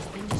has been destroyed.